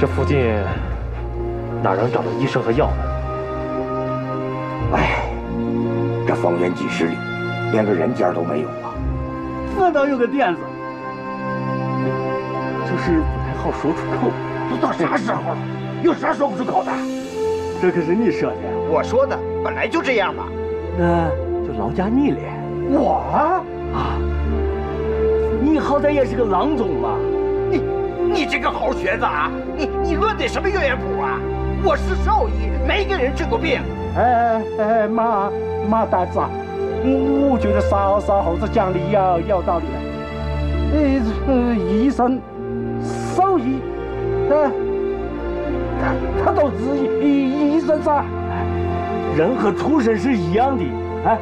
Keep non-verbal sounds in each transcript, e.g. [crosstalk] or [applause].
这附近哪能找到医生和药呢？哎，这方圆几十里，连个人家都没有啊！那倒有个店子，就是不太好说出口。都到啥时候了，有啥说不出口的？这可是你说的，我说的，本来就这样嘛。那就劳驾你了。我啊，你好歹也是个郎中吧？你你这个猴学子啊！你你论的什么岳元谱啊？我是兽医，没给人治过病。哎哎，哎，妈妈大子啊，我我觉得稍稍猴子讲的有有道理了。呃，医生、兽医，呃，他他都是医医生噻。人和畜生是一样的。哎，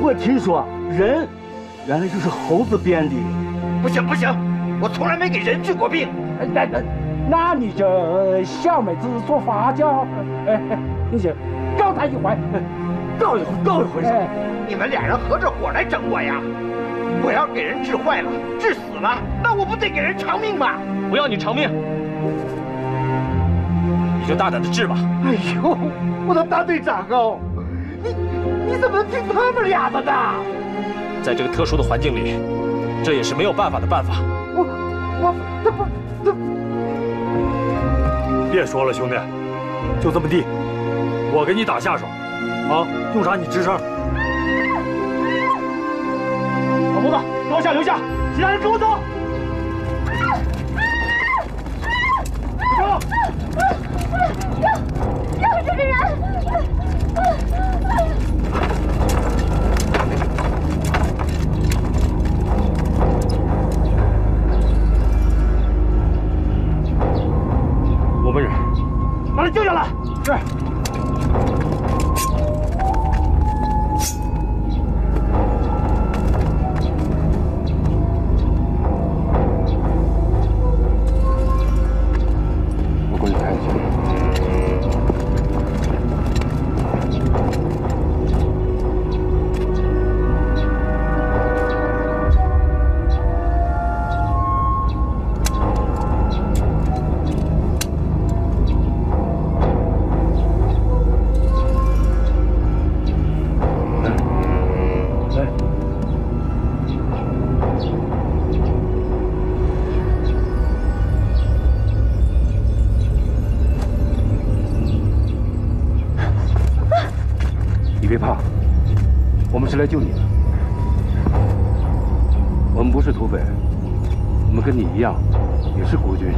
我听说人原来就是猴子变的。不行不行，我从来没给人治过病。那那那你就小妹子做花轿，哎，你就告他一回，告一回告一回。你们俩人合着伙来整我呀？我要给人治坏了、治死了，那我不得给人偿命吗？不要你偿命，你就大胆的治吧。哎呦，我的大队长哦，你你怎么能听他们俩的呢？在这个特殊的环境里，这也是没有办法的办法。我我这不这……别说了，兄弟，就这么地，我给你打下手，啊，用啥你吱声。老脖子，刀下留下，其他人跟我走。有有这个人！救下来。来救你的。我们不是土匪，我们跟你一样，也是国军。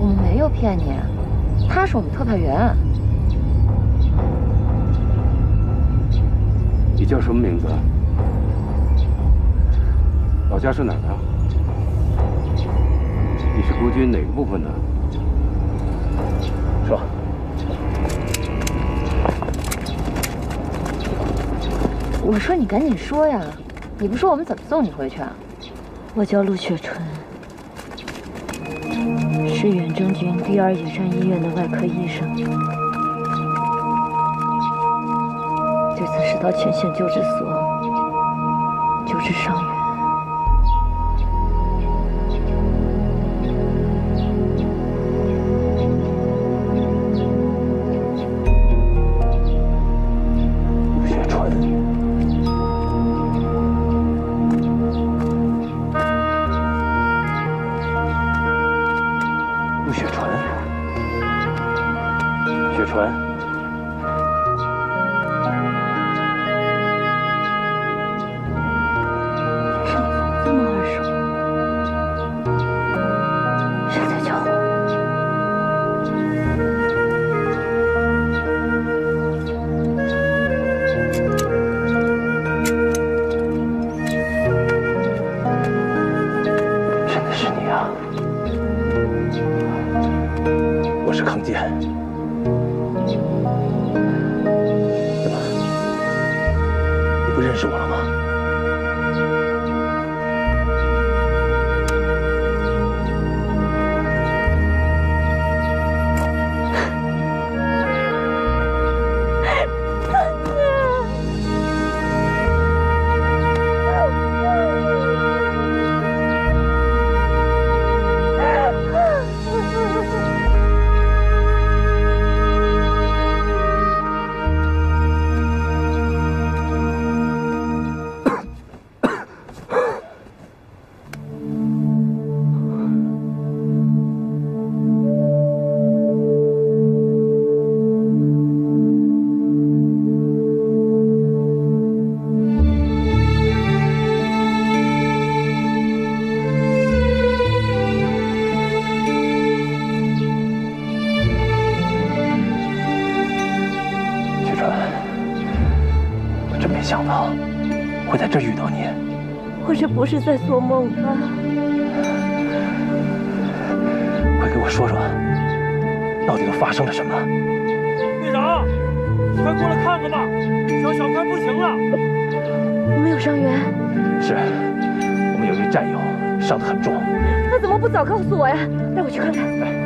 我们没有骗你，他是我们特派员。你叫什么名字？老家是哪儿的？你是国军哪个部分的？我说你赶紧说呀！你不说我们怎么送你回去啊？我叫陆雪纯，是远征军第二野战医院的外科医生。这次是到前线救治所救治伤员。在做梦吧？快给我说说，到底都发生了什么？队长，快过来看看吧，小小快不行了。你们有伤员？是，我们有一战友伤得很重。那怎么不早告诉我呀？带我去看看。来。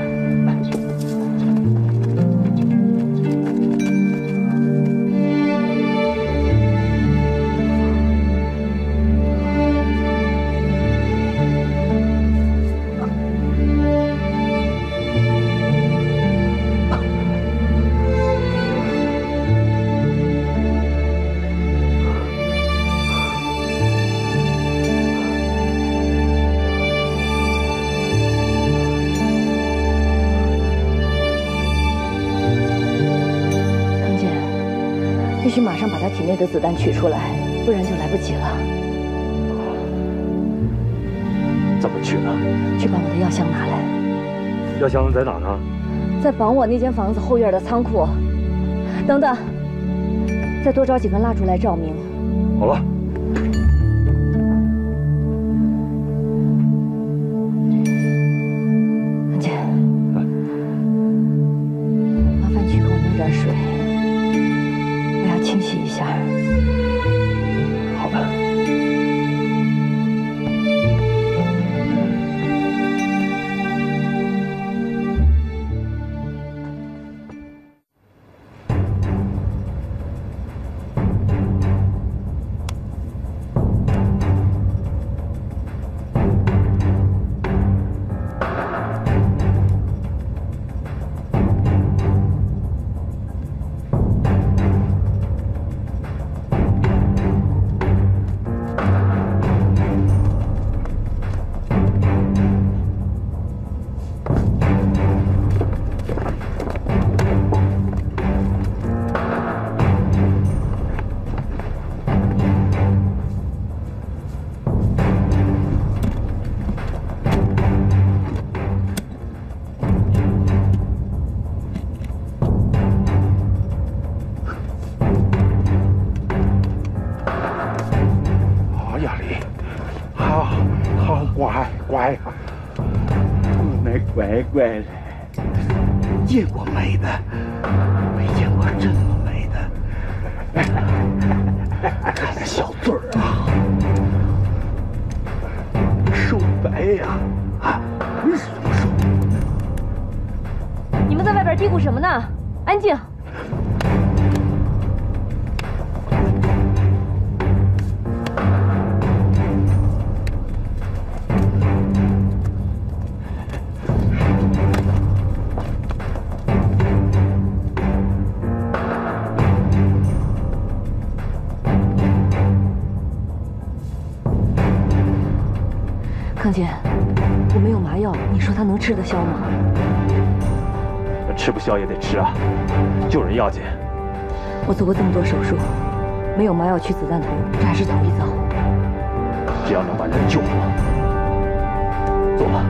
的子弹取出来，不然就来不及了。怎么取呢？去把我的药箱拿来。药箱在哪呢？在绑我那间房子后院的仓库。等等，再多找几根蜡烛来照明。好了。吃得消吗？吃不消也得吃啊，救人要紧。我做过这么多手术，没有麻药去子弹头，这还是头一遭。只要能把人救活，走吧。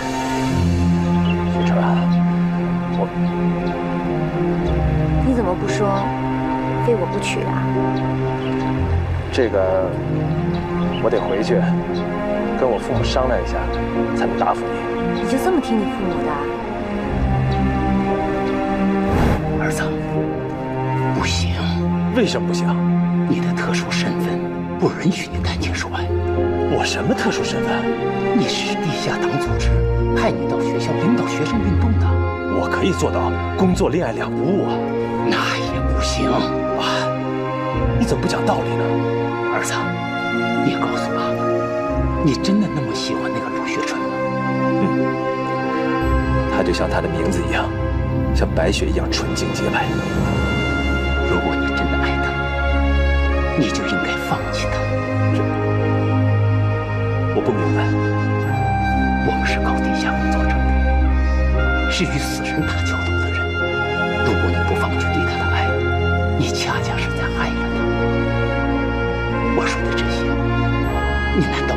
非你不嫁。雪纯啊，我你怎么不说非我不娶啊？这个我得回去跟我父母商量一下，才能答复你。你就这么听你父母的？儿子，不行，为什么不行？你的特殊身份不允许你谈情说爱。我什么特殊身份？你是地下党组织派你到学校领导学生运动的，我可以做到工作恋爱两不误啊！那也不行。爸，你怎么不讲道理呢？儿子，你告诉爸爸，你真的那么喜欢那个陆学春吗？他就像他的名字一样，像白雪一样纯净洁白。如果你真的爱他，你就应该放弃他。我不明白，我们是搞地下工作者的，是与死神打交道的人。如果你不放弃对他的爱，你恰恰是在害着他。我说的这些，你难道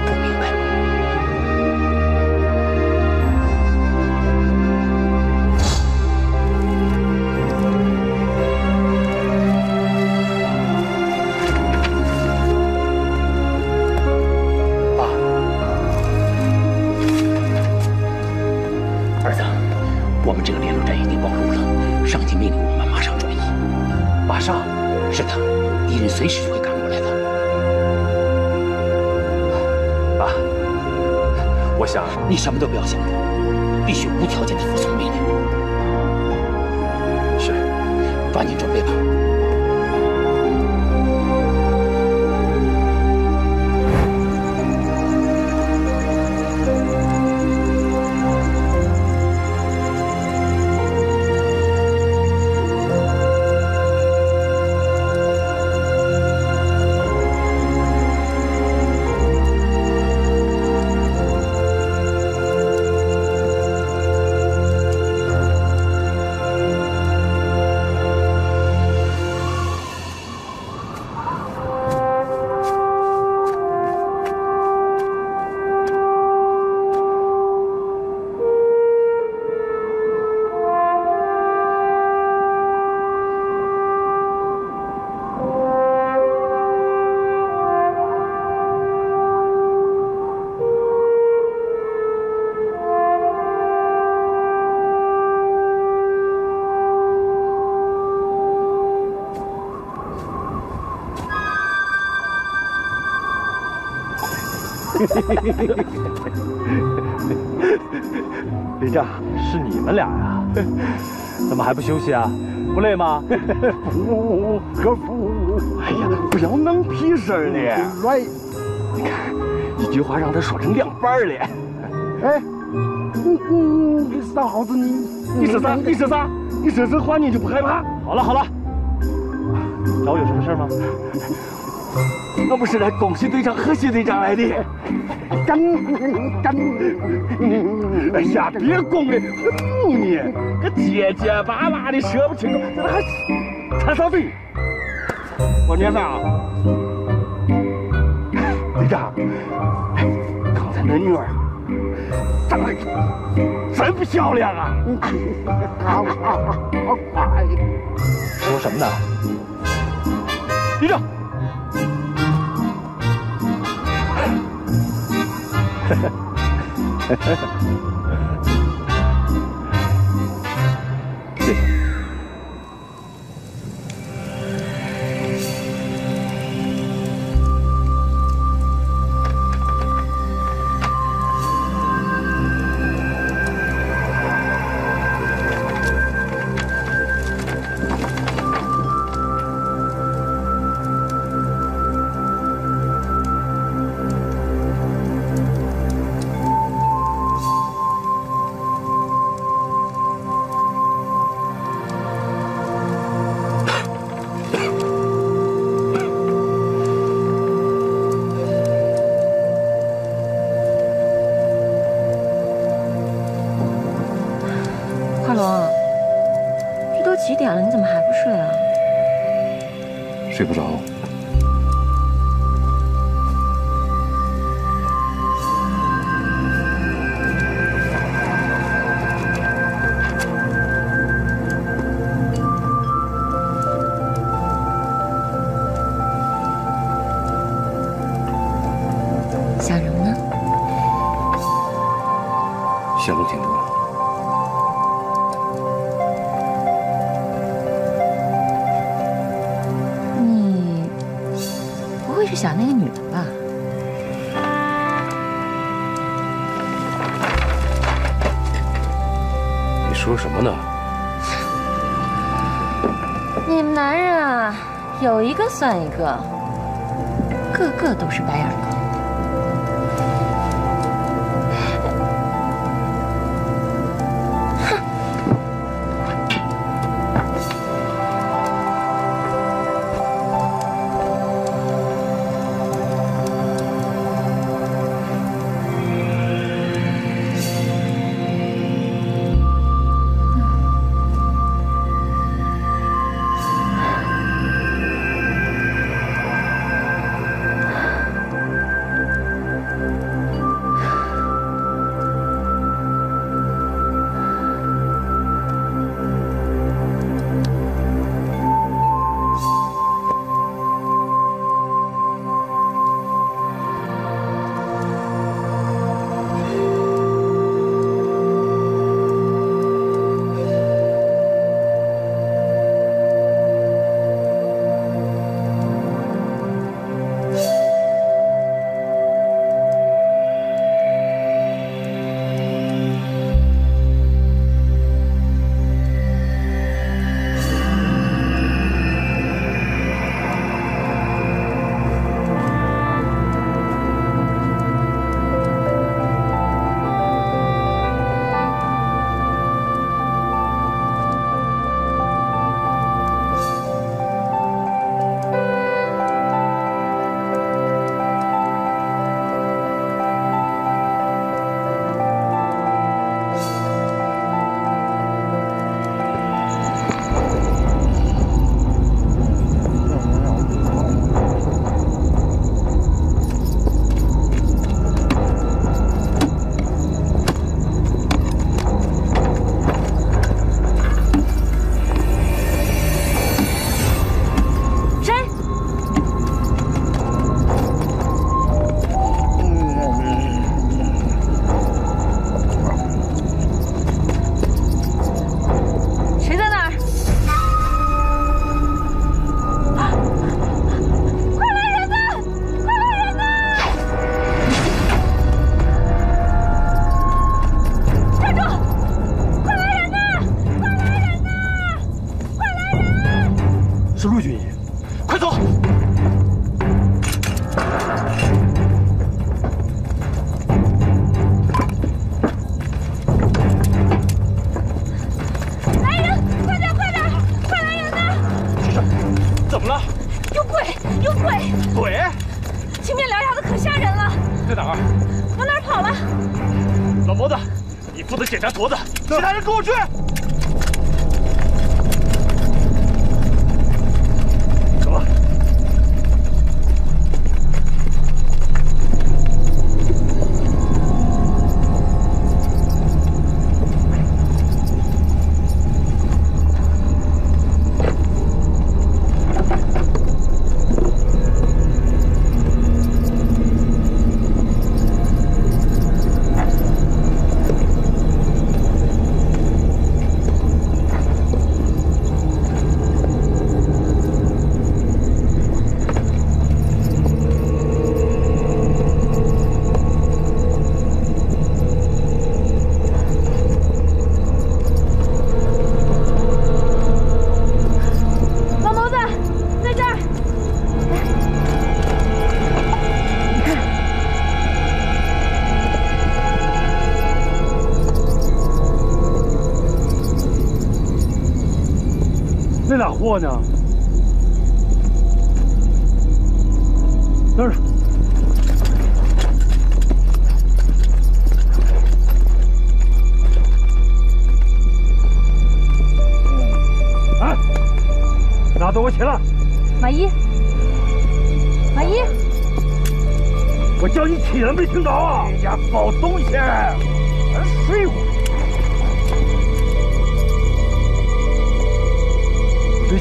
[laughs] 李正，是你们俩呀？[laughs] 怎么还不休息啊？不累吗？[laughs] 不，可不。哎呀，不要弄屁事儿呢！来，你看，一句话让他说成两半了。哎，嗯嗯，你傻耗子你，你说啥？你说啥？你说这话你就不害怕？好了好了，找我有什么事吗？我不是来恭喜队长、贺喜队长来的。真真，哎呀，别拱了，我堵你，这结结巴巴的说不清楚，这还插啥嘴？我年饭啊，队长，刚才那女儿长得真漂亮啊！好好好快，说什么呢？队长。对。[laughs] 说什么呢？[laughs] 你们男人啊，有一个算一个，个个都是白眼狼。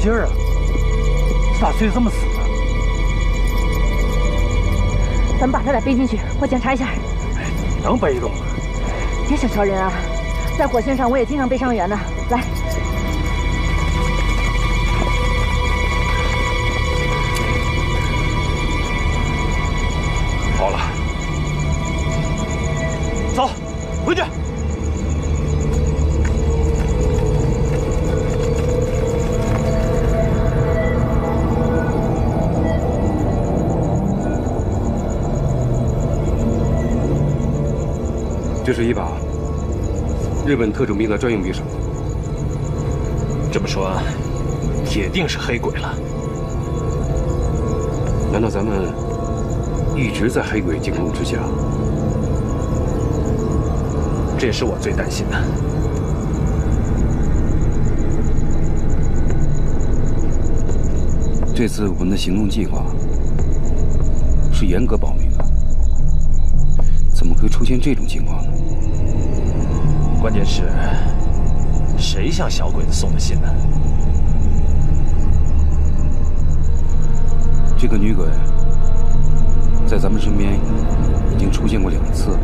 劲儿啊！咋睡这么死呢？咱们把他俩背进去，我检查一下。能背动吗？别小瞧人啊，在火线上我也经常背伤员呢。来，这是一把日本特种兵的专用匕首。这么说，铁定是黑鬼了。难道咱们一直在黑鬼监控之下？这也是我最担心的。这次我们的行动计划是严格保密的，怎么会出现这种情况呢？关键是，谁向小鬼子送的信呢？这个女鬼在咱们身边已经出现过两次了。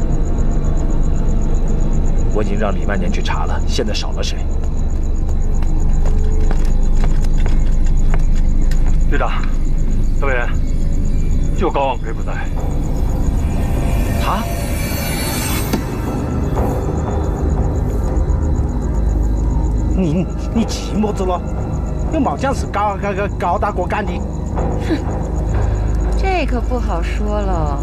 我已经让李万年去查了，现在少了谁？队长，特派员，就高望奎不在。他？你你急么子了？有毛将是高高高高大哥干的？哼，这可不好说了。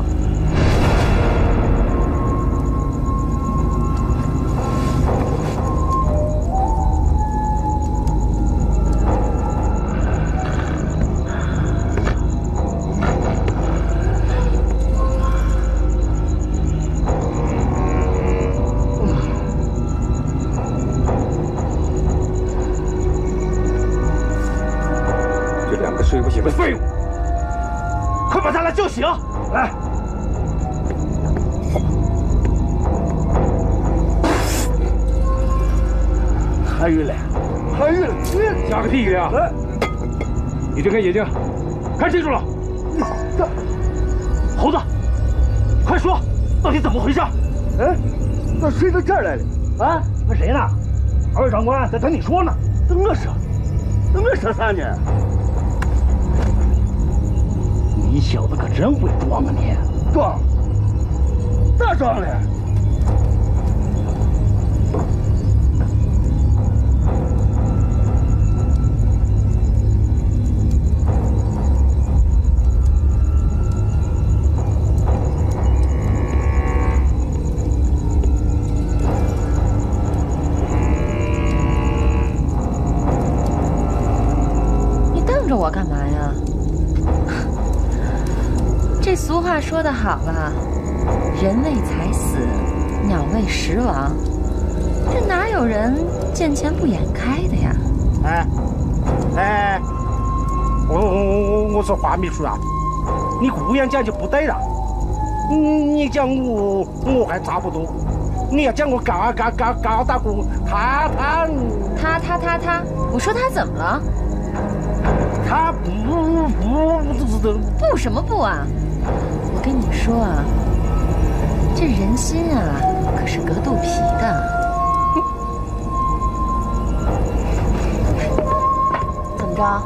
韩玉嘞，韩玉嘞，吓个屁呀！来，你睁开眼睛，看清楚了。猴子，快说，到底怎么回事？哎，咋睡到这儿来了？啊，问谁呢？二位长官在等你说呢。等我说，等我说啥呢？你小子可真会装啊你！装？咋装了？话说得好了，人为财死，鸟为食亡。这哪有人见钱不眼开的呀？哎，哎，我我我我说华秘书啊，你这样讲就不对了。你你讲我我还差不多，你要讲我高高高高大哥，他他他他他他，我说他怎么了？他不不不不不什么不啊？我跟你说啊，这人心啊可是隔肚皮的。[laughs] 怎么着？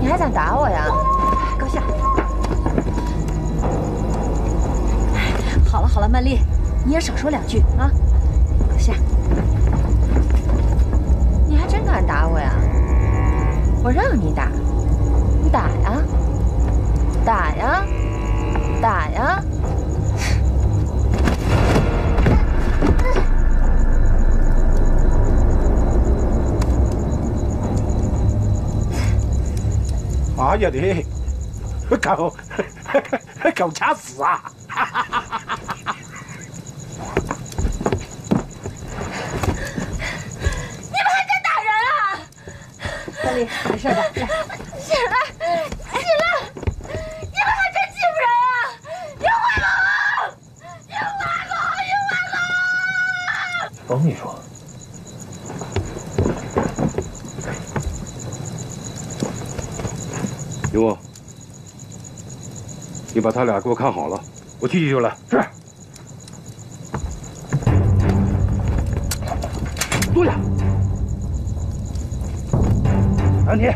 你还想打我呀？高夏。好了好了，曼丽，你也少说两句啊。高夏，你还真敢打我呀？我让你打，你打呀，打呀，打呀！哎呀你，狗，狗掐死啊！曼丽，没事吧？来，起来，起来！你们还真欺负人啊！冤枉了！冤枉了！冤枉了！方秘书，刘，你把他俩给我看好了，我去去就来。是。坐下。安迪，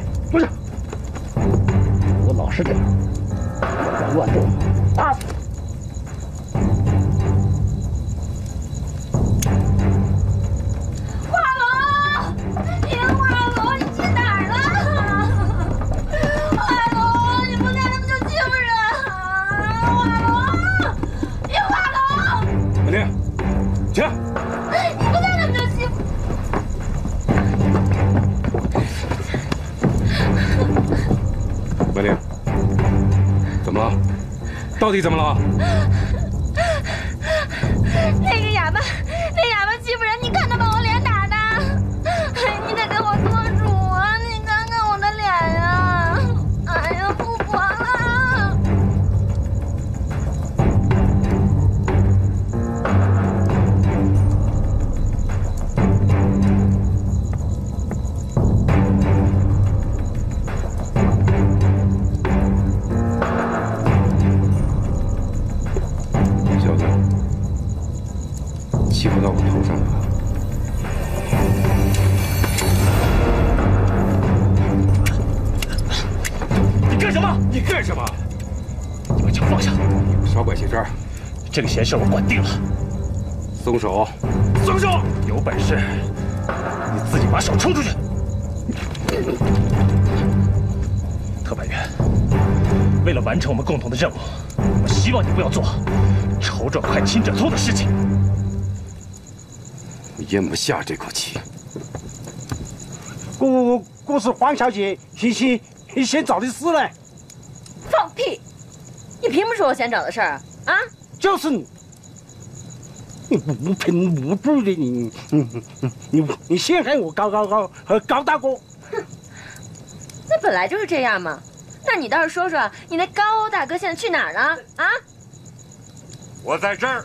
事我管定了。松手！松手！有本事你自己把手抽出去！特派员，为了完成我们共同的任务，我希望你不要做仇者快亲者痛的事情。我咽不下这口气。我我我是黄小姐先先先找的事嘞。放屁！你凭什么说我先找的事儿啊？啊？就是你，你无凭无据的你，你你你陷害我高高高和高大哥。哼那本来就是这样嘛。那你倒是说说，你那高大哥现在去哪儿了？啊？我在这儿。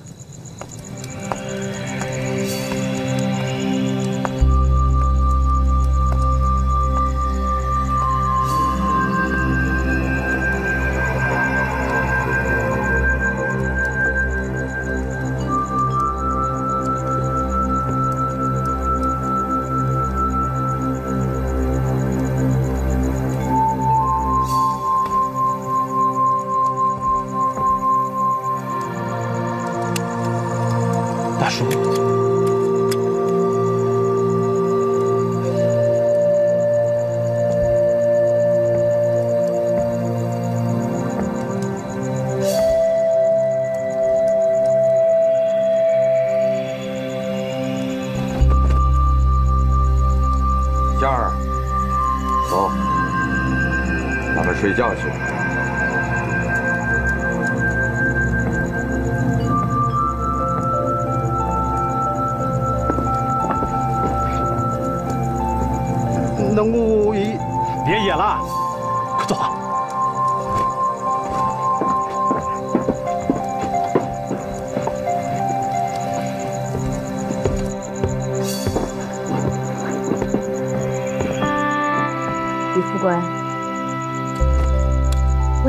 睡觉去。那我一别演了，快坐好。李副官，我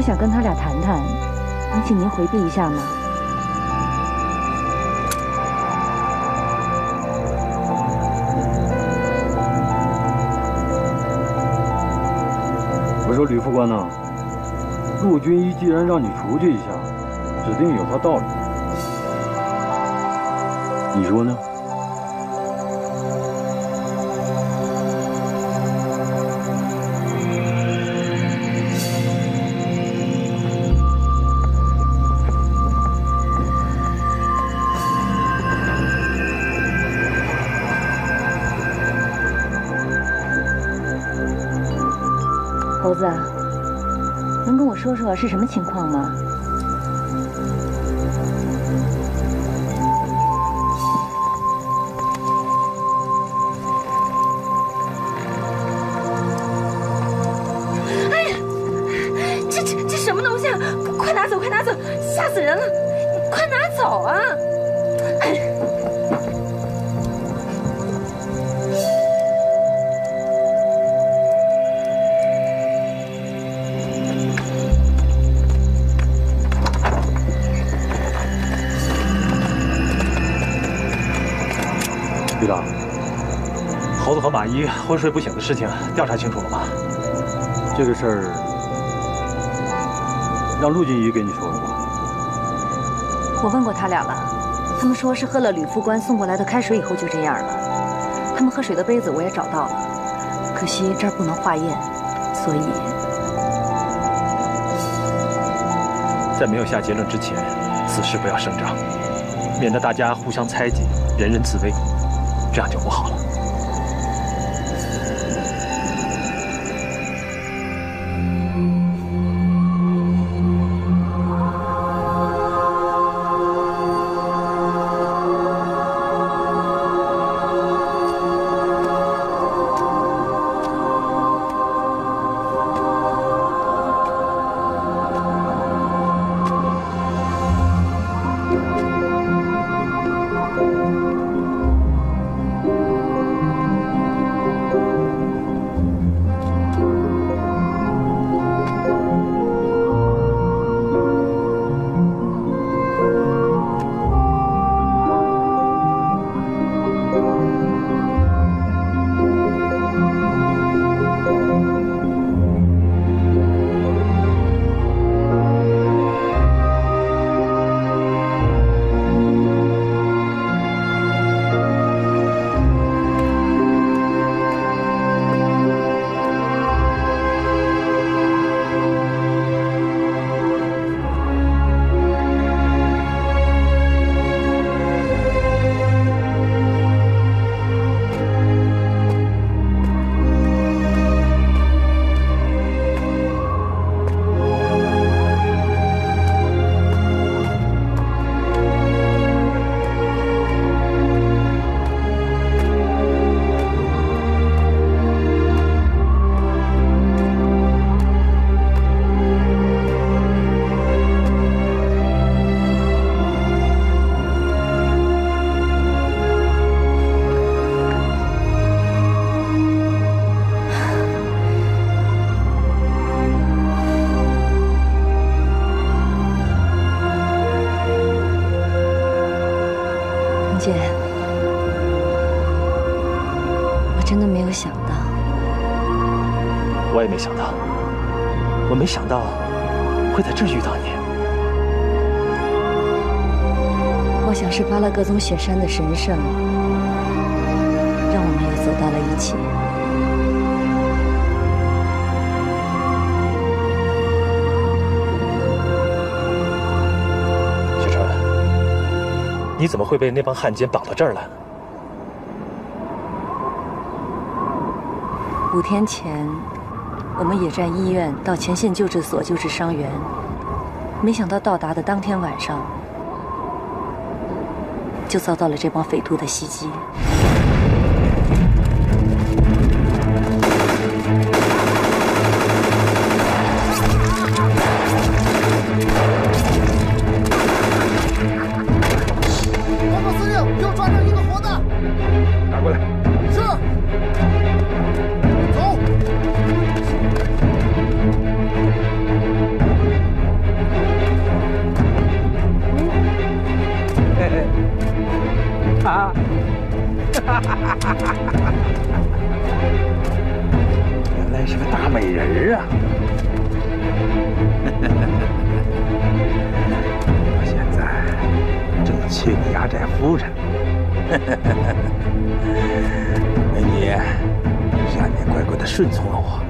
想跟他俩谈谈，能请您回避一下吗？我说吕副官呐，陆军医既然让你出去一下，指定有他道理。你说呢？说说是什么情况吗？和马一昏睡不醒的事情调查清楚了吗？这个事儿让陆军医给你说了吧？我问过他俩了，他们说是喝了吕副官送过来的开水以后就这样了。他们喝水的杯子我也找到了，可惜这儿不能化验，所以在没有下结论之前，此事不要声张，免得大家互相猜忌，人人自危，这样就不好了。想到会在这儿遇到你。我想是巴拉格宗雪山的神圣，让我们又走到了一起。雪川，你怎么会被那帮汉奸绑到这儿来呢？五天前，我们野战医院到前线救治所救治伤员，没想到到达的当天晚上，就遭到了这帮匪徒的袭击。报告司令，又抓着一个活的。拿过来。[laughs] 原来是个大美人啊！[laughs] 我现在正缺个压寨夫人。[laughs] 美女，让你乖乖的顺从了我，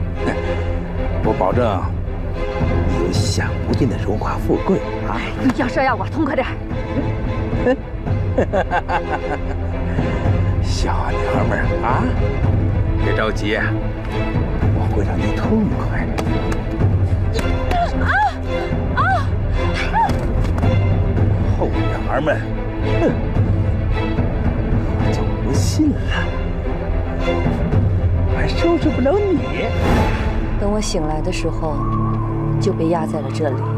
我保证你有享不尽的荣华富贵啊！你要是要我痛快点。小娘们儿啊，别着急，我会让你痛快的。啊啊！后娘们，哼，我就不信了，我还收拾不了你。等我醒来的时候，就被压在了这里。